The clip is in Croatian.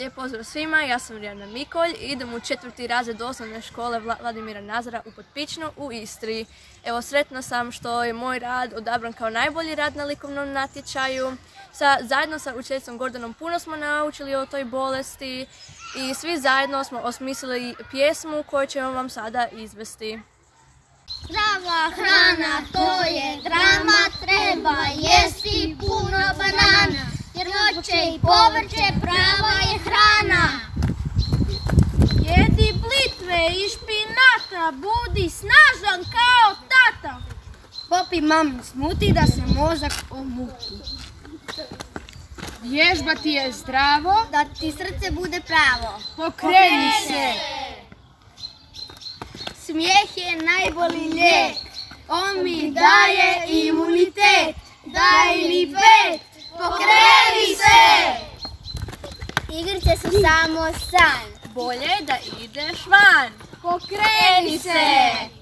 Lijep pozdrav svima, ja sam Rijana Mikolj i idem u četvrti razred osnovne škole Vladimira Nazara u Potpičnu u Istri. Evo sretna sam što je moj rad odabran kao najbolji rad na likovnom natječaju. Sa, zajedno sa učiteljicom Gordanom puno smo naučili o toj bolesti i svi zajedno smo osmislili pjesmu koju ćemo vam sada izvesti. Zdrava hrana, to je drama, treba jesti puno banana, jer voće i povrće prava je i špinata, budi snažan kao tata. Popi mami smuti da se mozak omuti. Vježba ti je zdravo, Da ti srce bude pravo. pokreni se. Smijeh je najbolji lijek, on mi daje imunitet. Daj mi pet, pokreni se! Igrice su samo san. Bolje ideš van. Pokreni se!